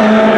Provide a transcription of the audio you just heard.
Yeah.